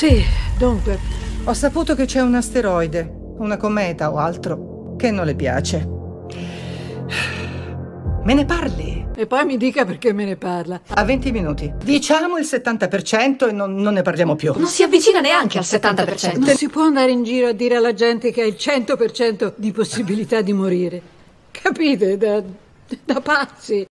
Sì, dunque, Ho saputo che c'è un asteroide, una cometa o altro, che non le piace. Me ne parli? e poi mi dica perché me ne parla. A 20 minuti. Diciamo il 70% e non, non ne parliamo più. Non si avvicina neanche al 70%. Non si può andare in giro a dire alla gente che ha il 100% di possibilità di morire. Capite? Da, da pazzi.